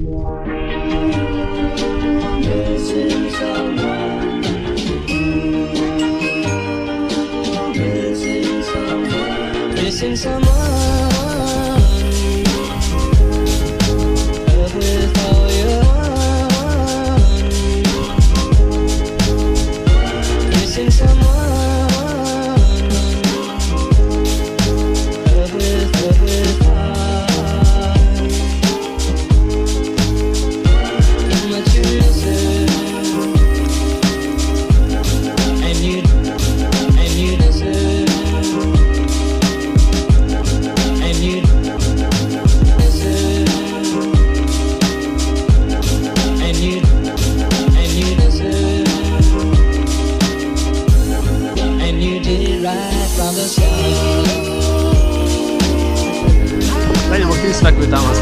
wu 什么你信什么 লাগবে দাম আছে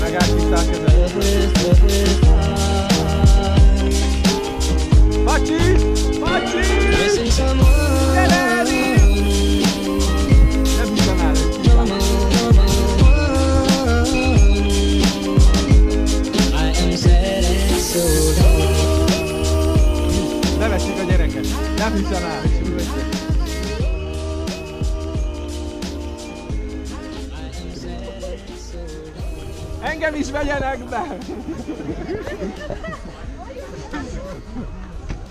Megállították ezzel. Bacsi! Bacsi! Gyere! Nevetjük a. Nem hiszem el. engem is vegyenek be!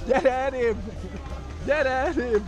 Gyere erébb! Gyere erébb!